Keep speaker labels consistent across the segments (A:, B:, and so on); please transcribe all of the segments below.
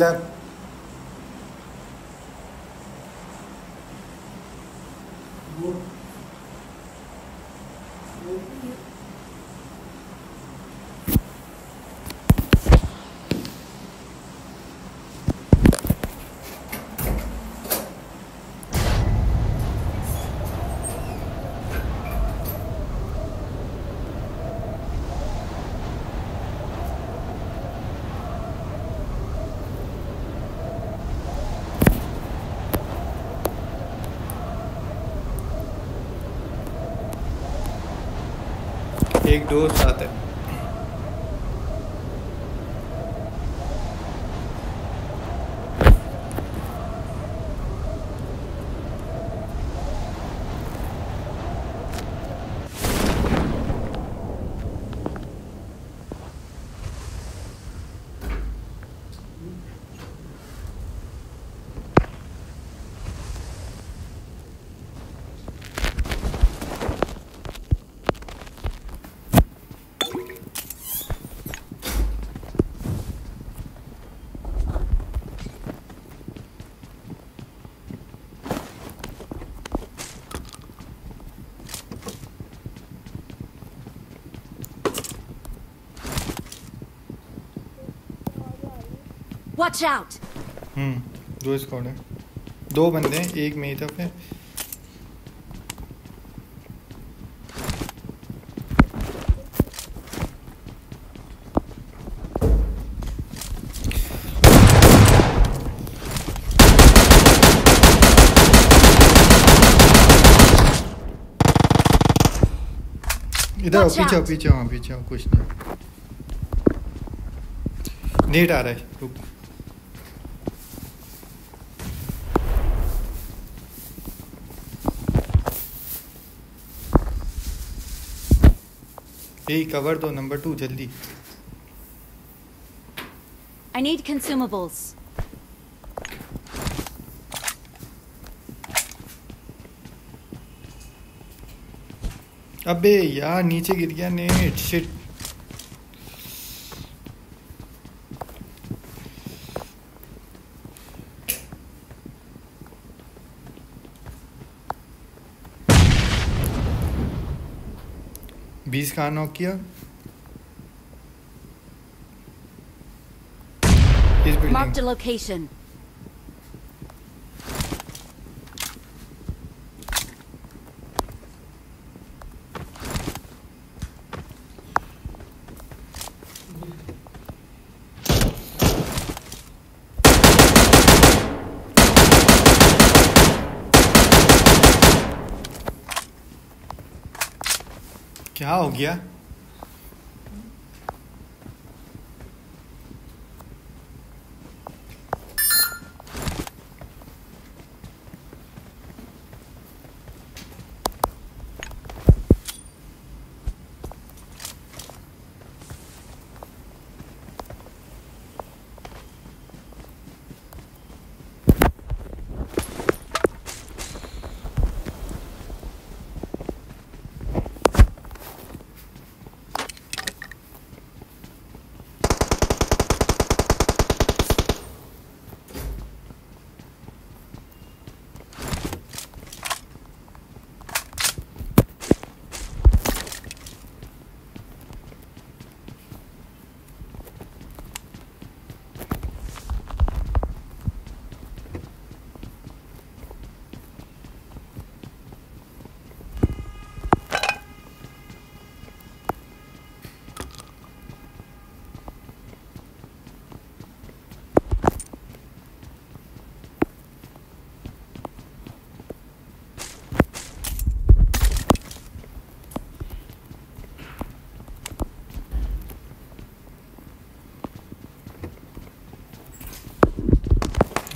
A: Teşekkürler. एक दोस्त आता है।
B: Watch out!
A: हम्म दो स्क्वाड है। दो बंदे हैं एक मेरी तरफ़ है। इधर पीछे आओ पीछे आओ पीछे आओ कुछ नहीं। नेट आ रहा है रुक। यही कवर दो नंबर टू जल्दी
B: I need consumables.
A: अबे यार नीचे गिर गया नेट शिट बीस कहाँ नॉक किया इस
B: Marked
A: बिल्डिंग
B: a location.
A: क्या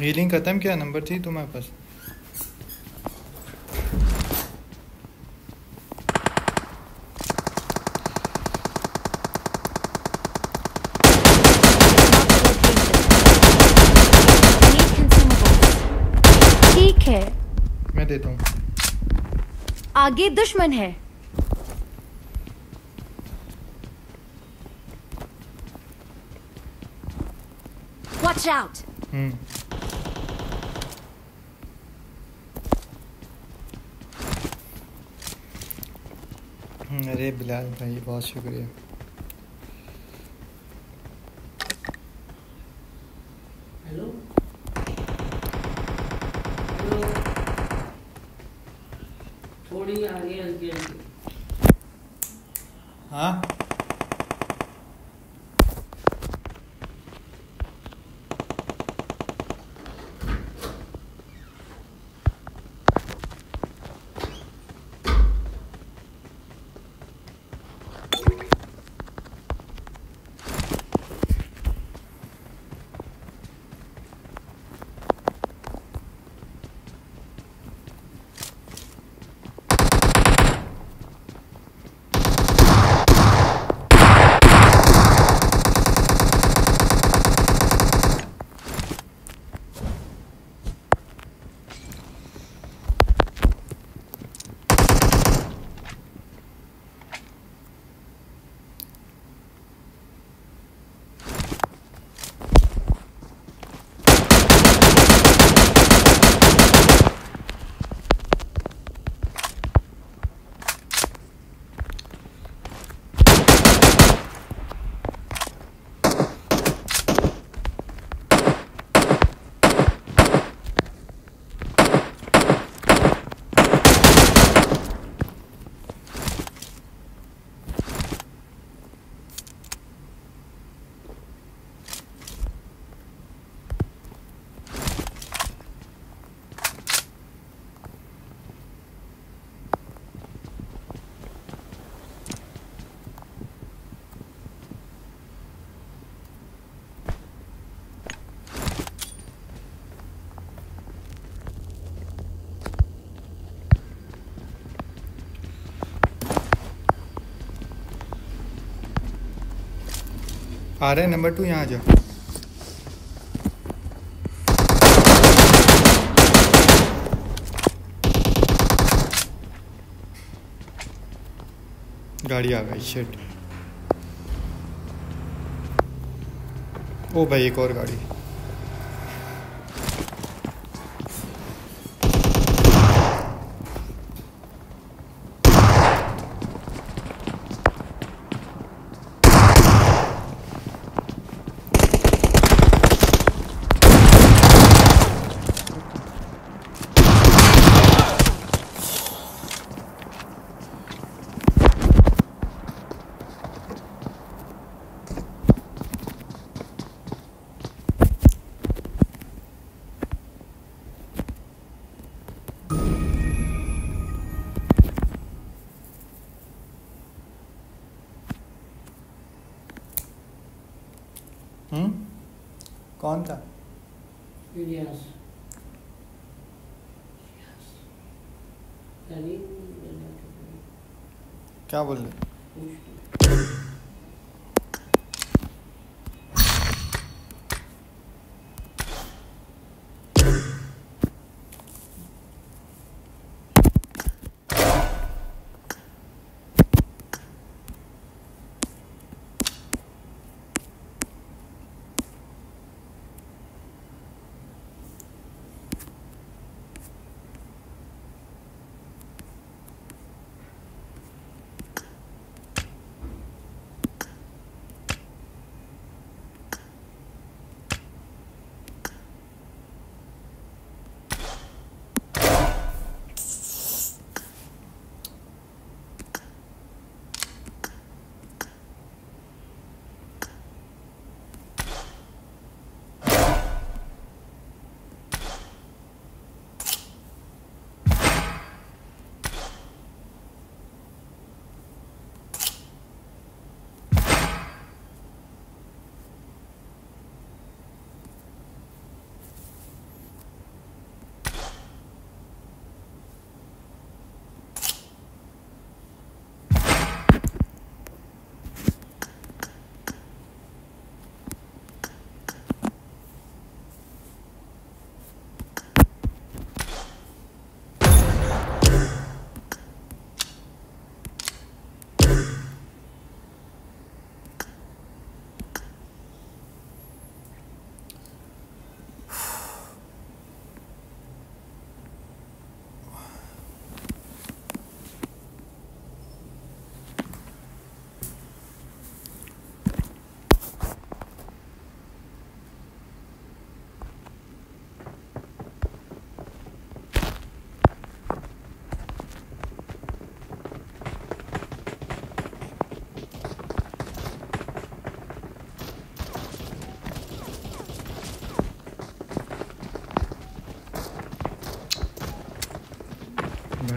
A: हीलिंग खत्म क्या नंबर थी तुम्हारे पास?
C: ठीक है।
A: मैं देता हूँ।
C: आगे दुश्मन है।
B: Watch out.
A: हम्म। अरे बिलाल भाई बहुत शुक्रिया। आ रहा है नंबर टू यहाँ जा गाड़ी आ गई शेट ओ भाई, एक और गाड़ी हम्म कौन था
C: इलियास करीम
A: क्या बोल रहे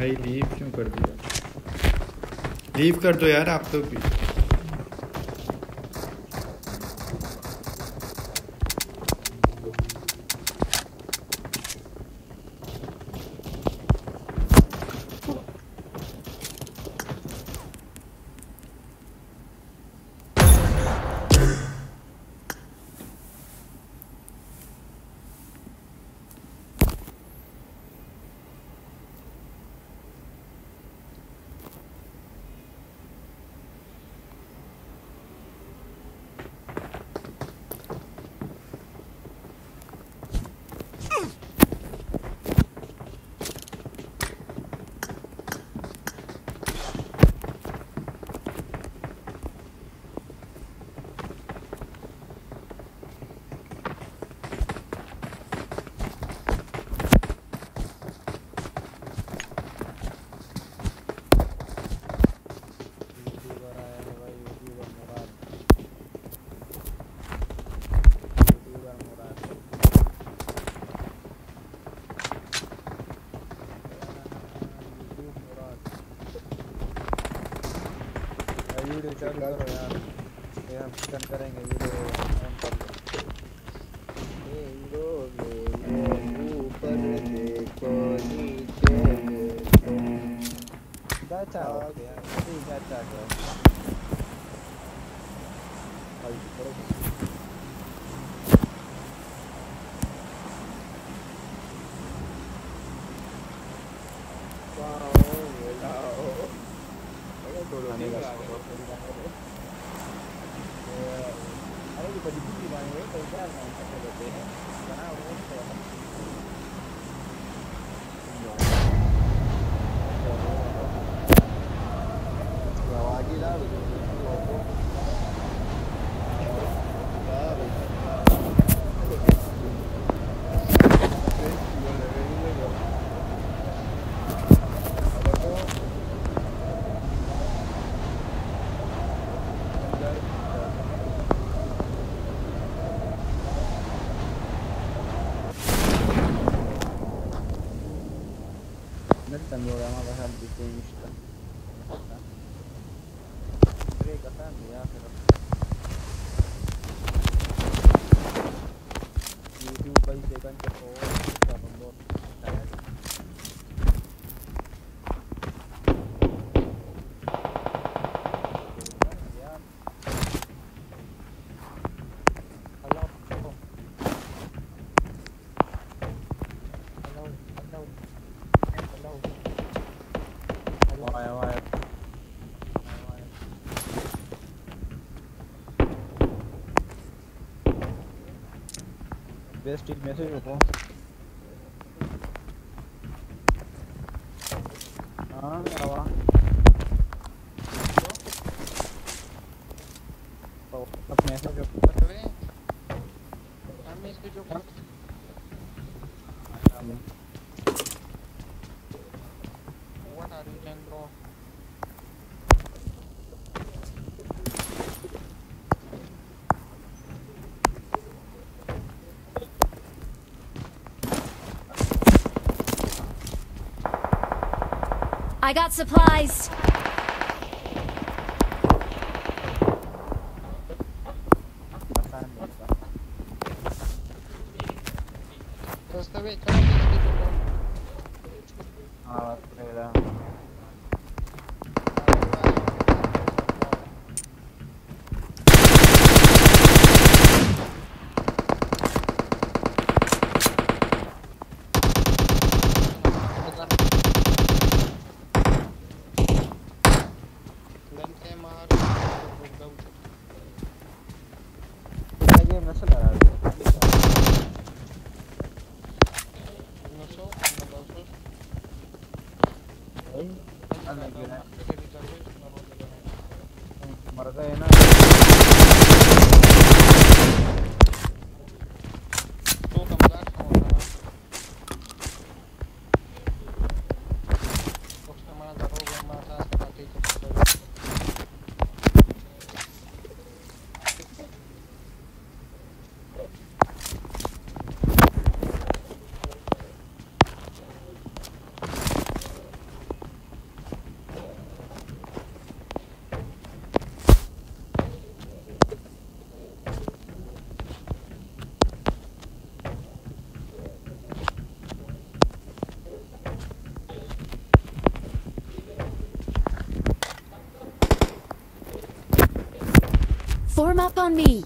A: भाई लीव क्यों कर दिया? लीव कर दो यार आप तो भी।
D: कर दो यार। ये हम चिकन करेंगे वीडियो ऑन कर लो।
E: ये लो ऊपर देखो नीचे देखो।
D: हाँ, बचाओ
E: गया
D: thing. बेस्ट मैसेज
B: हो।
F: I got supplies.
B: Form up on me.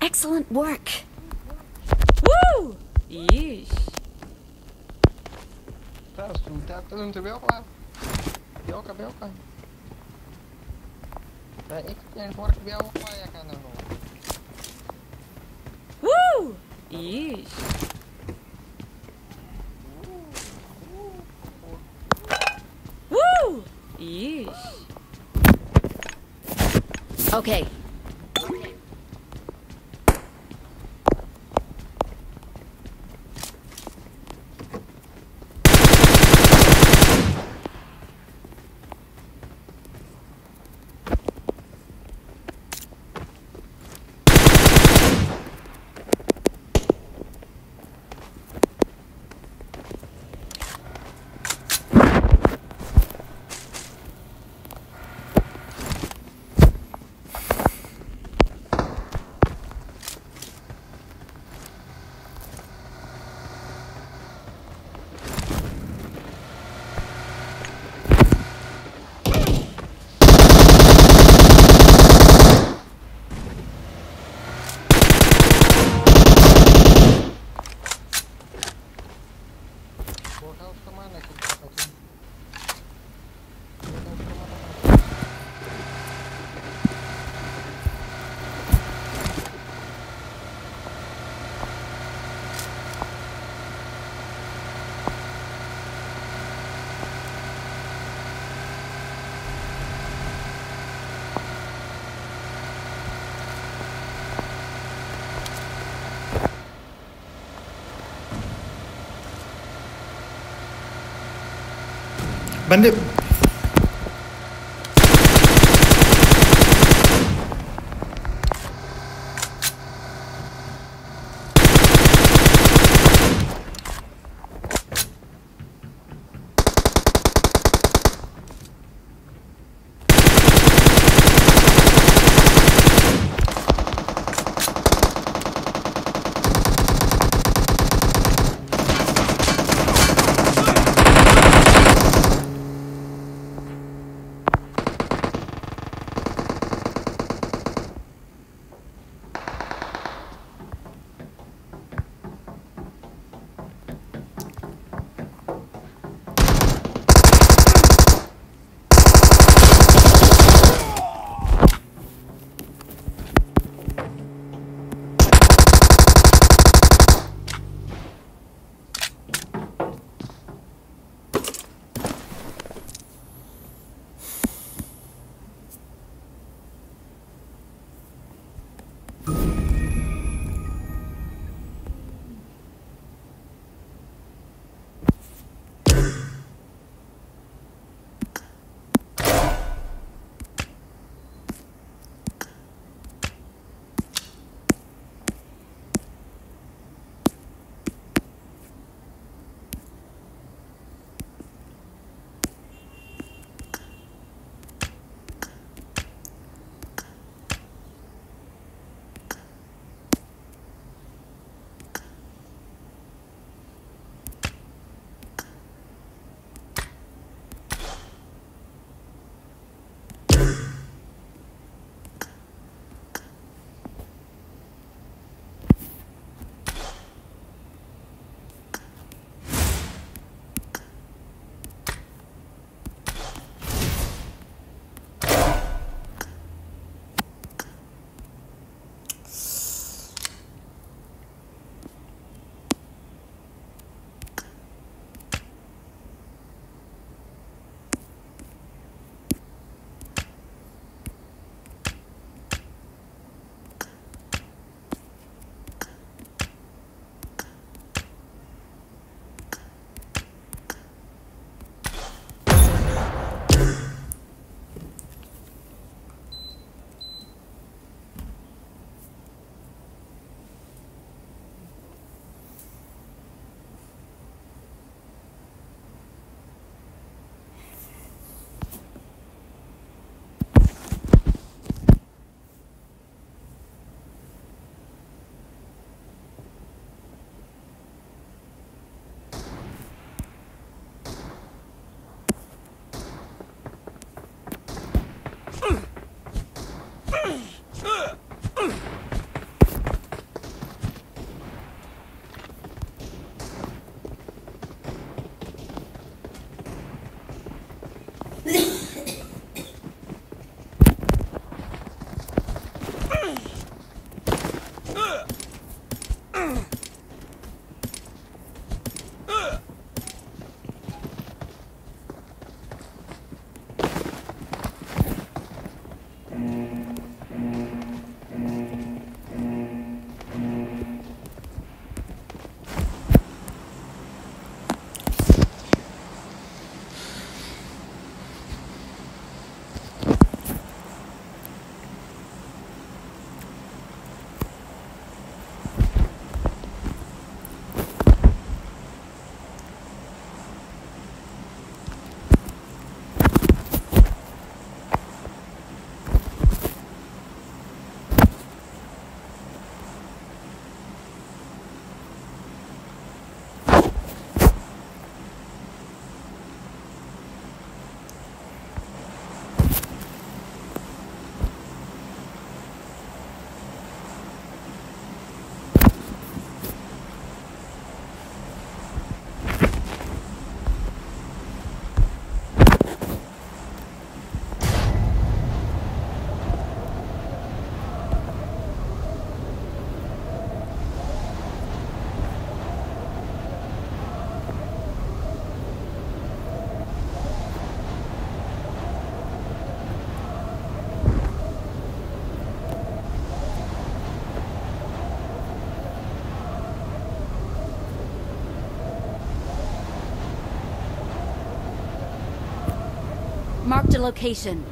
B: Excellent work.
C: Woo! Yeesh.
F: Tá, tá tudo no meu lá. Bioca, bioca. Tá, ik ben bioca, ja kan dat.
C: Woo! Yeesh.
B: Okay.
A: बंदे
B: location.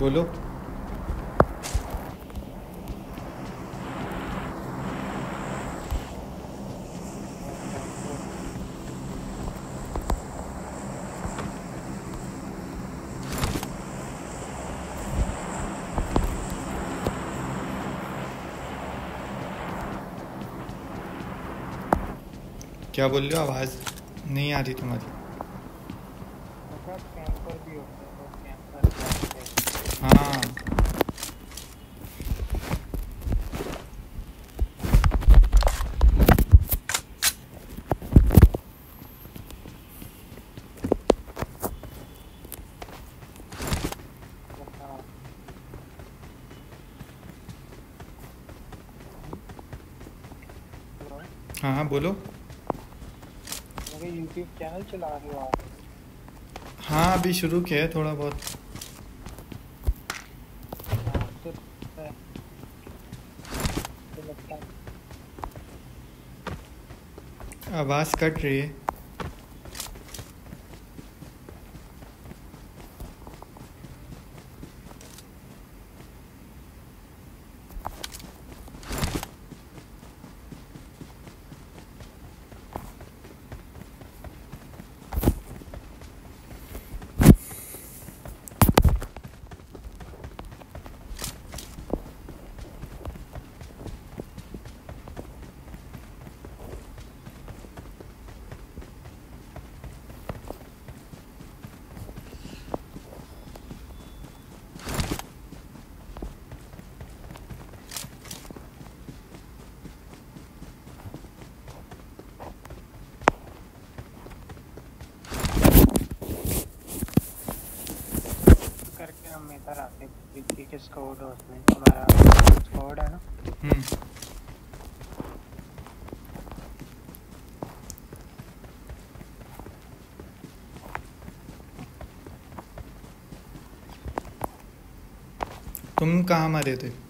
A: बोलो। क्या बोल रहे हो? आवाज़ नहीं आ रही तुम्हारी
G: मतलब कैंपर भी होते हैं लोग कैंपर कैंपर
A: हाँ
G: हेलो
A: हाँ बोलो
G: यूट्यूब चैनल चला रहे हो आप।
A: हाँ अभी शुरू किया है थोड़ा बहुत।
G: हाँ, तो तो
A: आवाज़ कट रही है
G: करके हम इधर आते हैं के स्क्वाड है उसमें हमारा स्क्वाड है ना
A: हम्म तुम कहाँ मरे थे?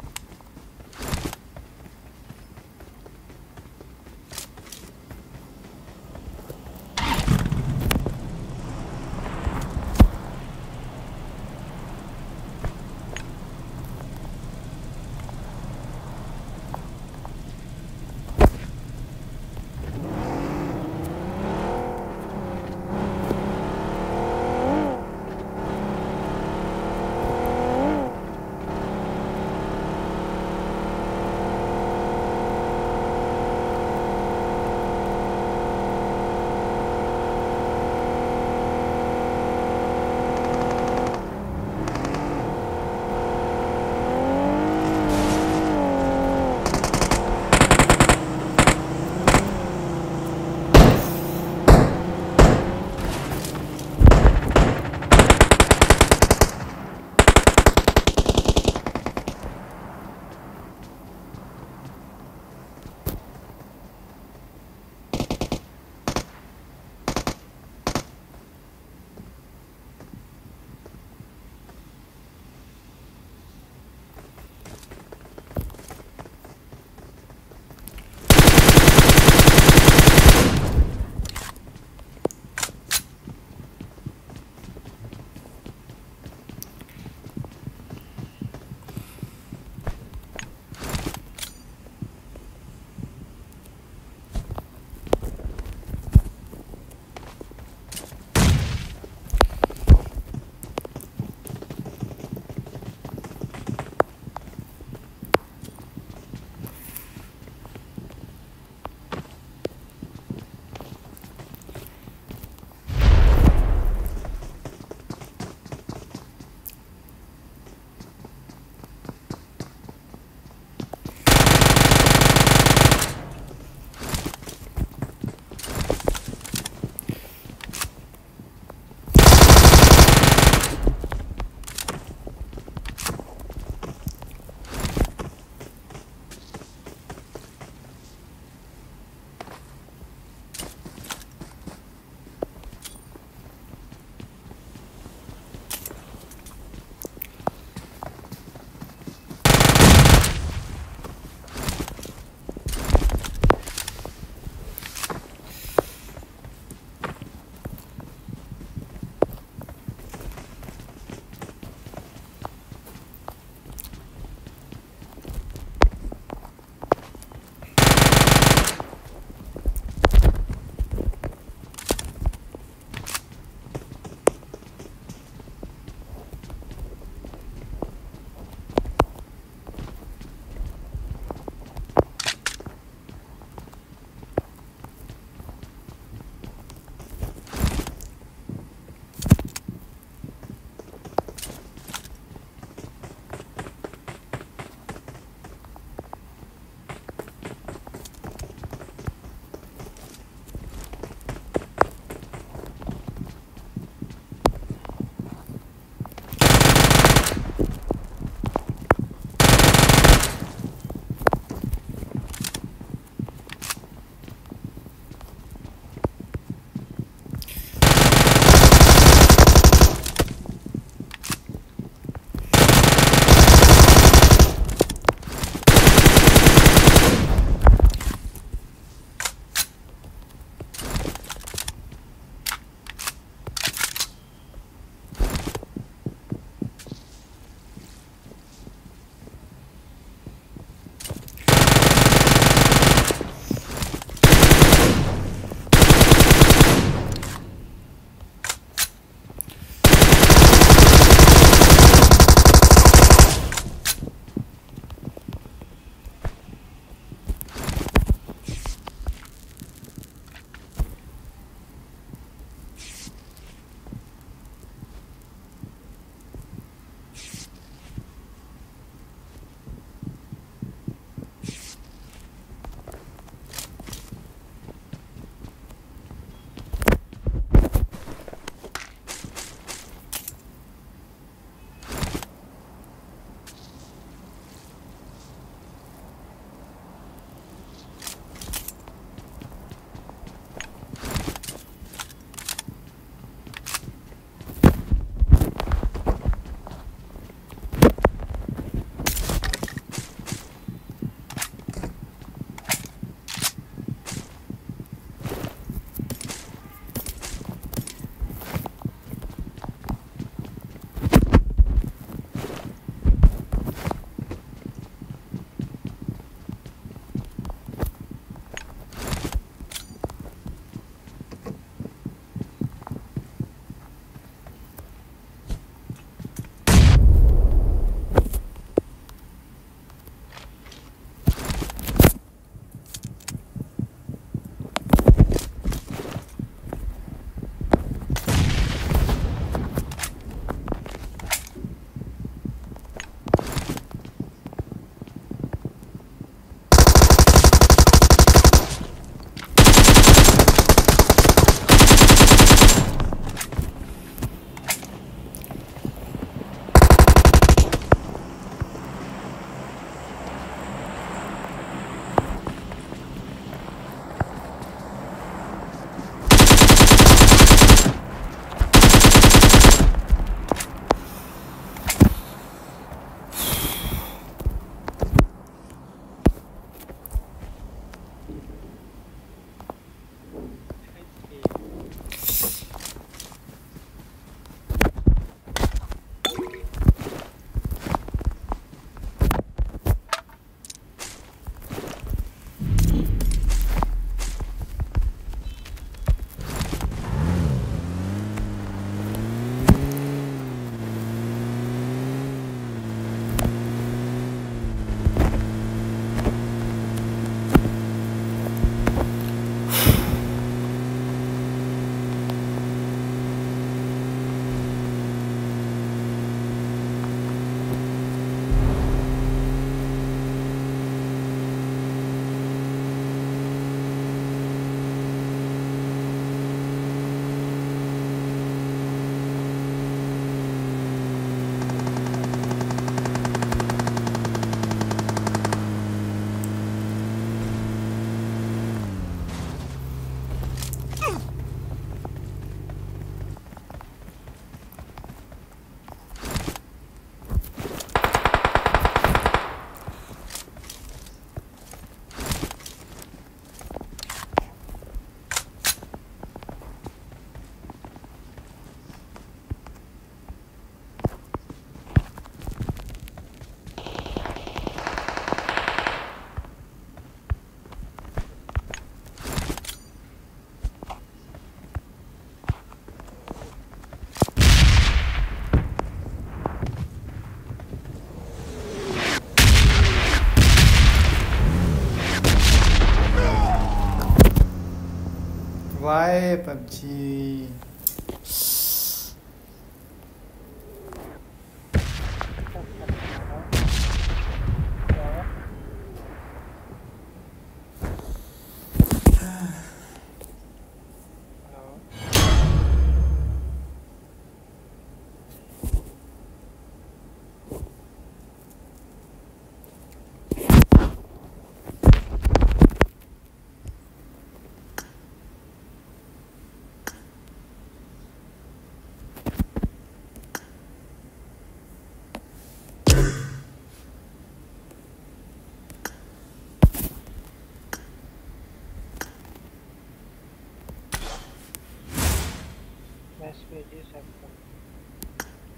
G: PUBG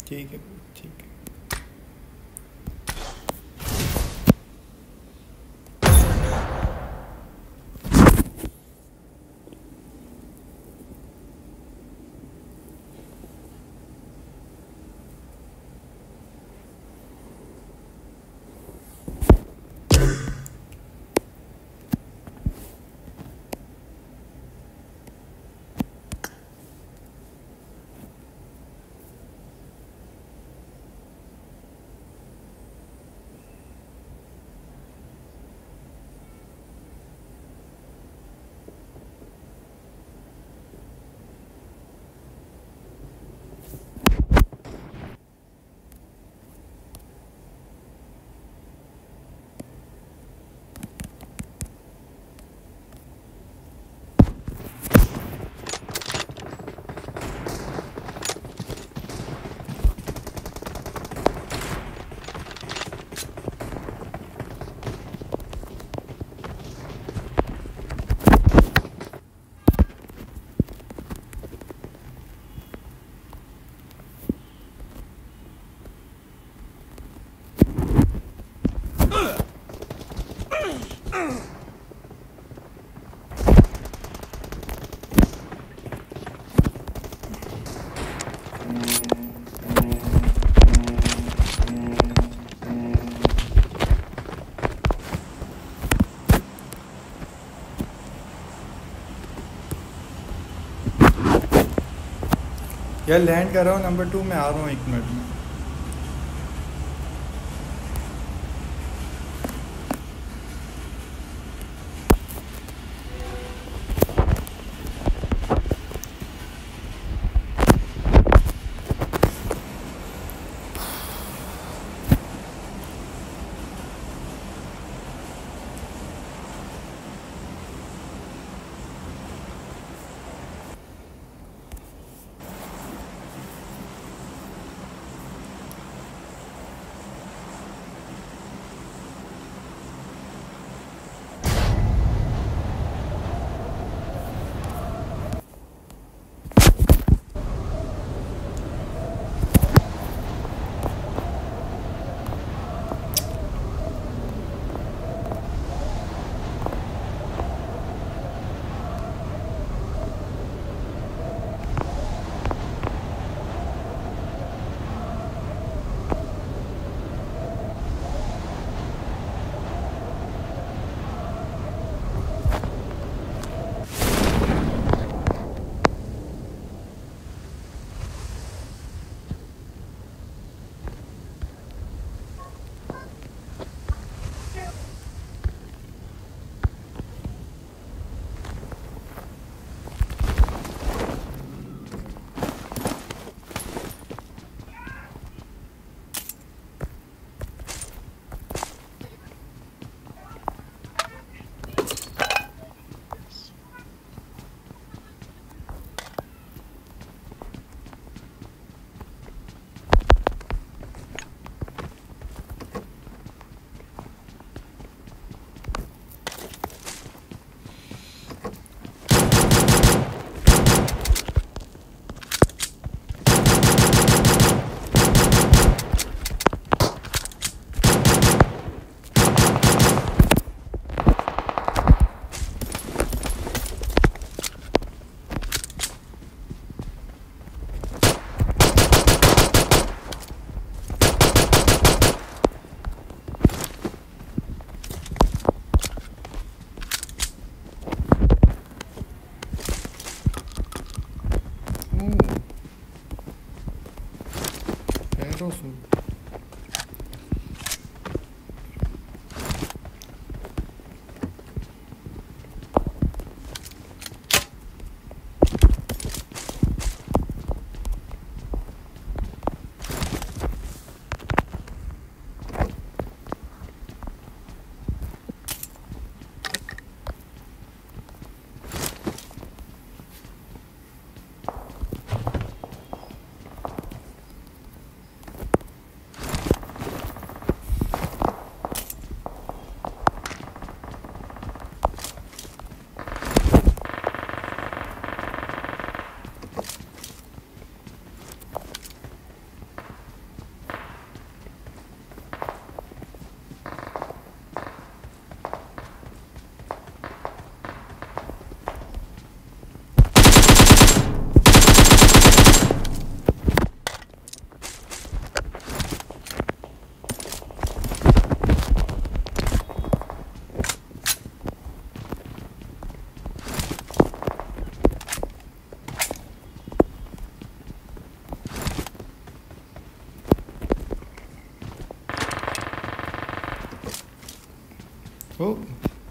A: ठीक है ठीक है। यार लैंड कर रहा हूँ नंबर टू में आ रहा हूँ एक मिनट में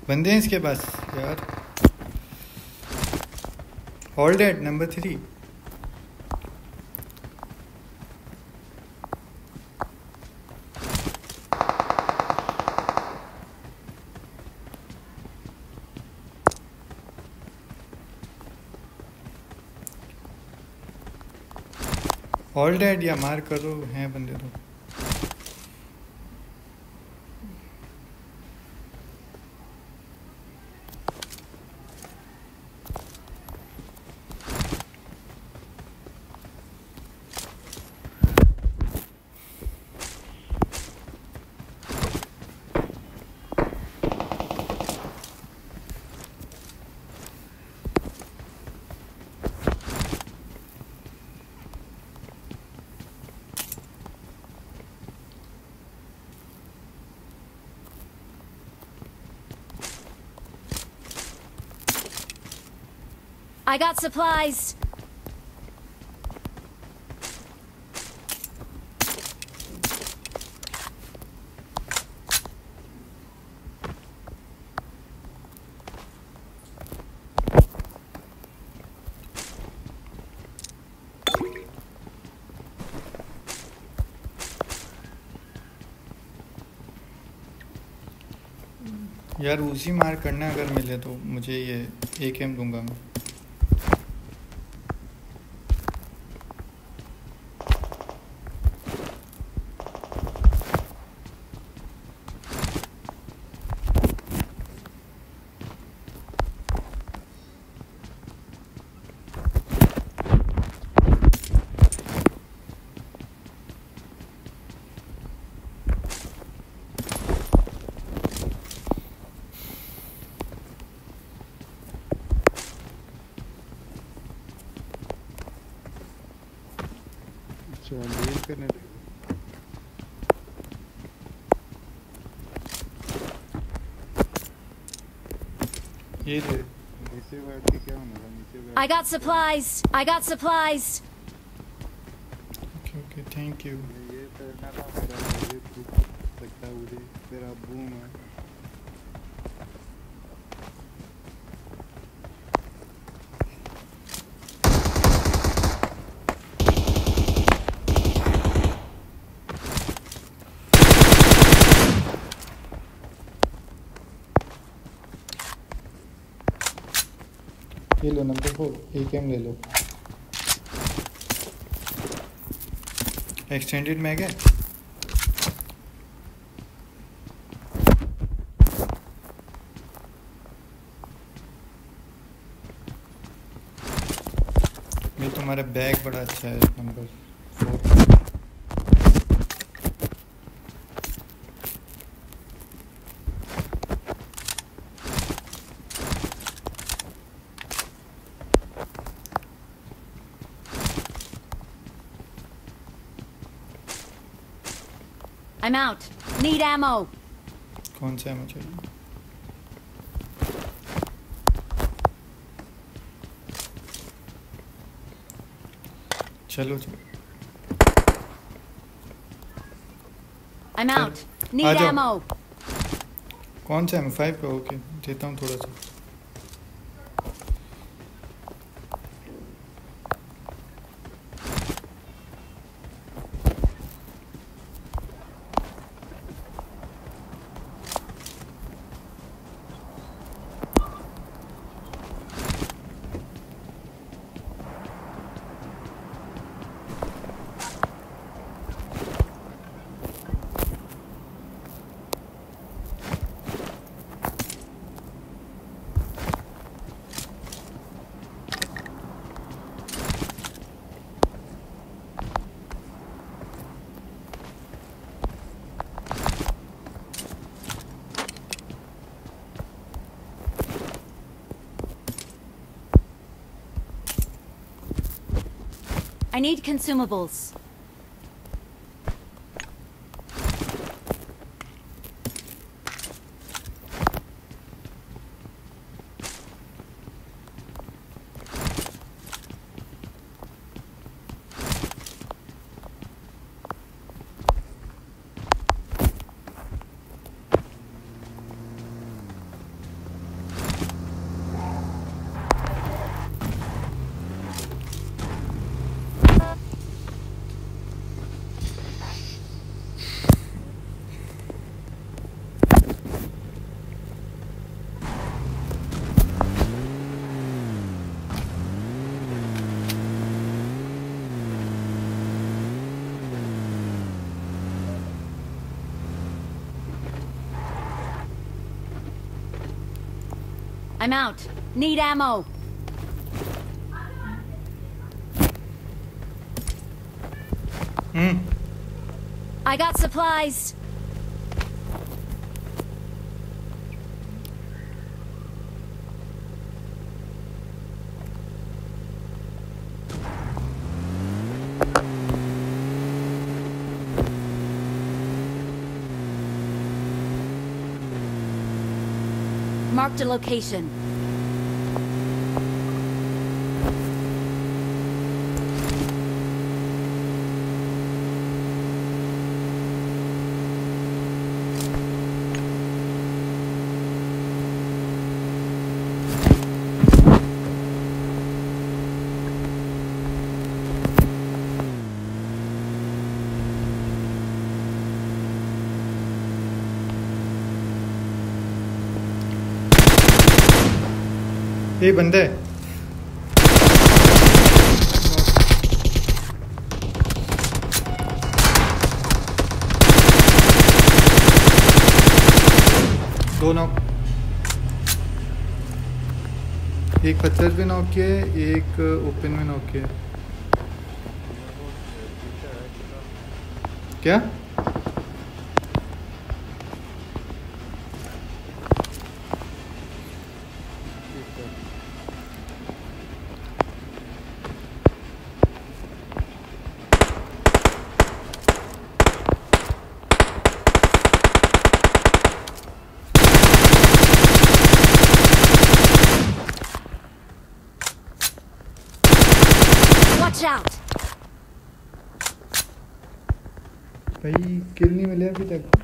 A: बंदे हैं इसके पास, यार। All dead number three all dead या मार करो, हैं बंदे तो।
B: I got supplies.
A: यार उसी मार करना अगर मिले तो मुझे ये एक एम दूँगा मैं
B: I got supplies. I got supplies.
E: Okay, okay, thank
A: you. लो नंबर फोर एक एम ले लो. एक्सटेंडेड मैग है तुम्हारा बैग बड़ा अच्छा है, number.
B: I'm out. Need ammo.
A: कौन सा है मुझे चलो चलो
B: I'm out. Need
A: आ जाओ।
B: ammo.
A: कौन सा एम फाइव का ओके देता हूँ थोड़ा सा
B: I need consumables. I'm out. Need ammo.
A: Mm.
B: I got supplies. Marked a location.
A: ये बंदे दो नॉक एक पत्थर पे नॉक है, एक ओपन में नॉक है। क्या
B: Watch out.
A: भाई किल नहीं मिले अभी तक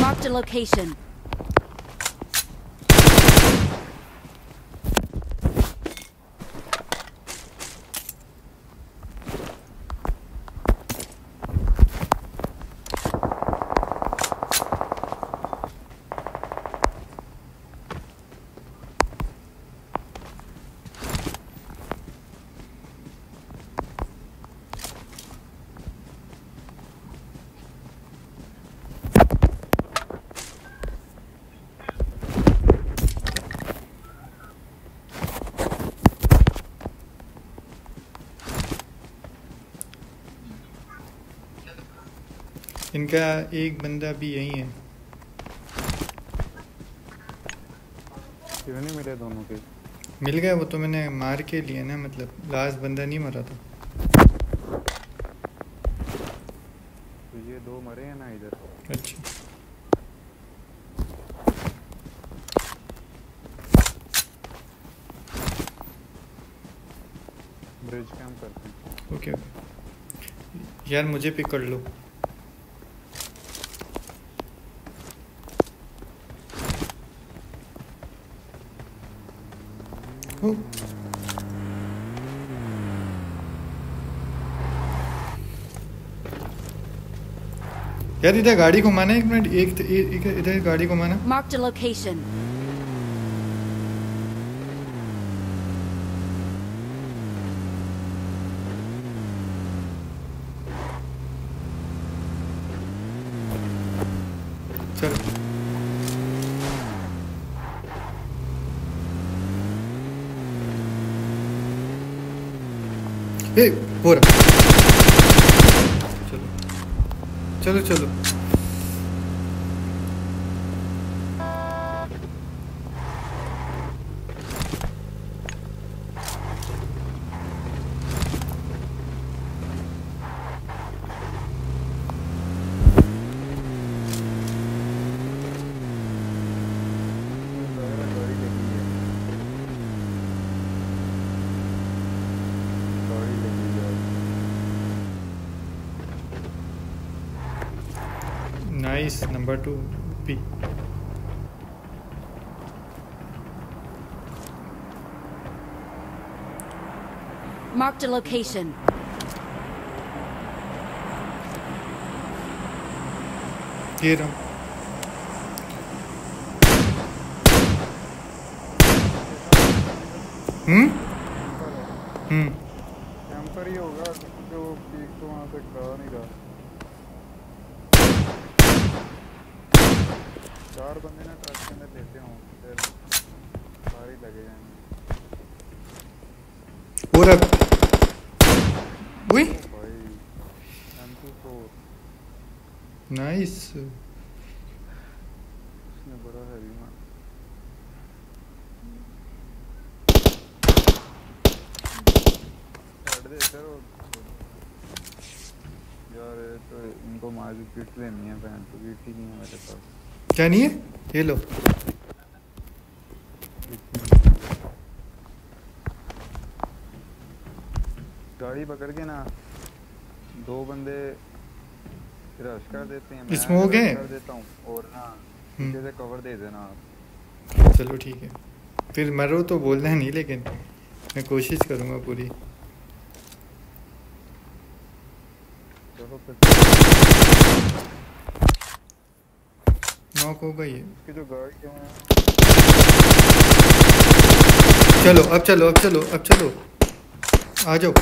B: Marked a location.
A: इनका एक बंदा भी यही है।
E: नहीं मिले दोनों के?
A: मिल गए वो तो मैंने मार के लिए ना मतलब लास्ट बंदा नहीं मरा था।
E: तो ये दो मरे हैं ना इधर। अच्छा। ब्रिज कैंप करते हैं।
A: Okay okay okay. यार मुझे पिक कर लो। यार इधर गाड़ी घुमाना एक मिनट एक इधर गाड़ी घुमाना।
B: माना मार्क द
A: चल ए हो चलो। चलो चलो। number to P.
B: Marked a location.
E: Get
A: him.
E: Um, बड़ा हैवी मार। दे और यार ये तो इनको मार की किट लेनी है बहन तो किट ही नहीं है मेरे पास।
A: क्या नहीं है? ये लो।
E: गाड़ी पकड़ के ना दो बंदे रश कर देते हैं।
A: Smoke
E: rush
A: है?
E: कर देता हूँ और ना। पीछे से कवर दे देना आप।
A: चलो ठीक है। फिर मरो तो बोलना है नहीं लेकिन मैं कोशिश करूँगा पूरी। नॉक हो गई है
E: जो गाड़ी है।
A: चलो अब चलो अब चलो अब चलो। आ जाओ।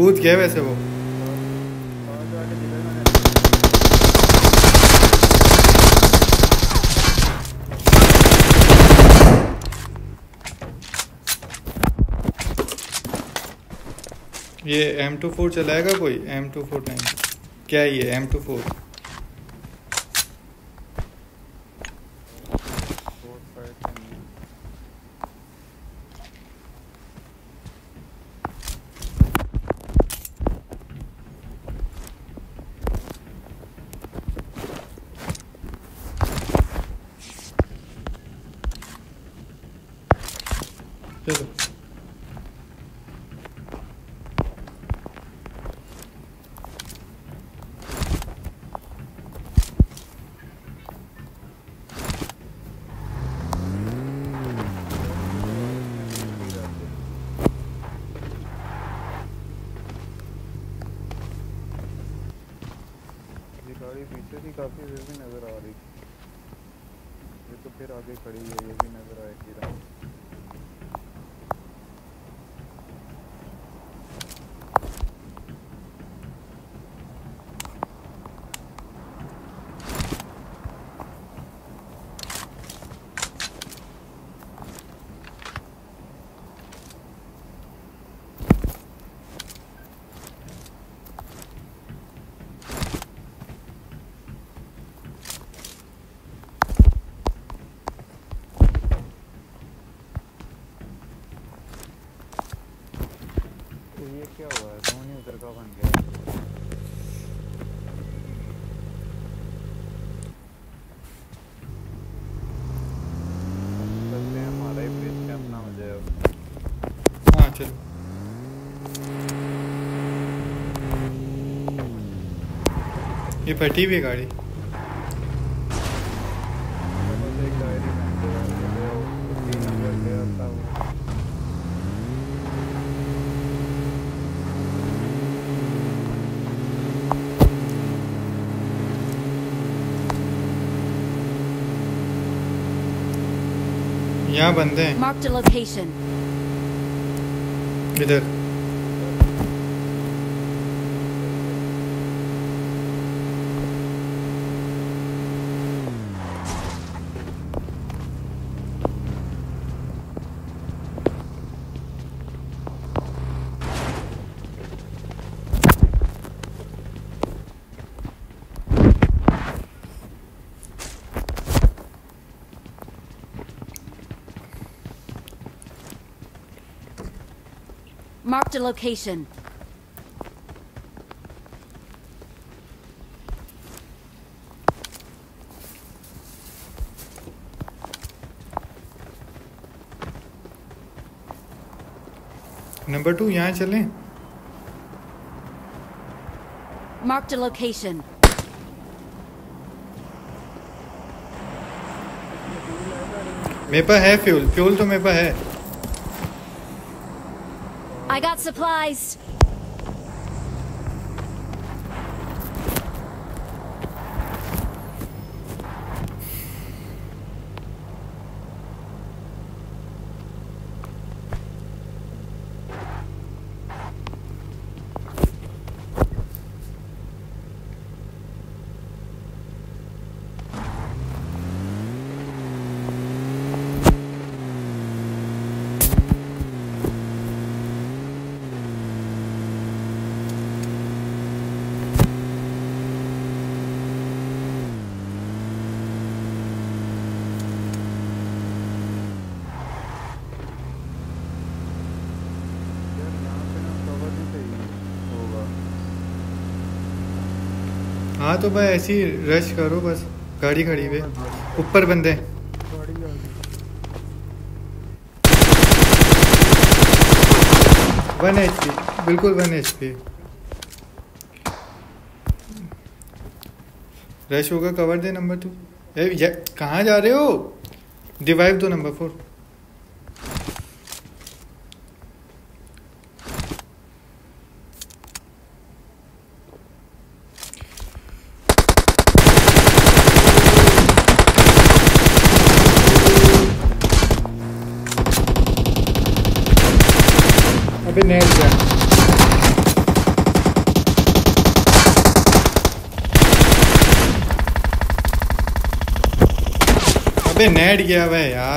A: कूद गए वैसे वो। ये M24 चलाएगा कोई? M24 नहीं क्या ये
E: M24 गाड़ी पीछे थी, काफ़ी देर भी नज़र आ रही थी। ये तो फिर आगे खड़ी है, ये भी नज़र आएगी। रहा तो ये क्या हुआ है फ़ोन ही उधर का बन गया
A: ये फटी हुई गाड़ी। यहाँ बंदे हैं। इधर।
B: Marked a location.
A: Number two यहाँ चलें
B: Marked a location.
A: मेरे पास है फ्यूल फ्यूल तो मेरे पास है
B: I got supplies.
A: तो भाई ऐसे रश करो, बस गाड़ी खड़ी हुई। ऊपर बंदे। वन एच पी बिल्कुल वन एच पी रश होगा कवर दे नंबर टू कहाँ जा रहे हो? डिवाइव दो नंबर फोर अबे नेट गया नेट गया वह यार।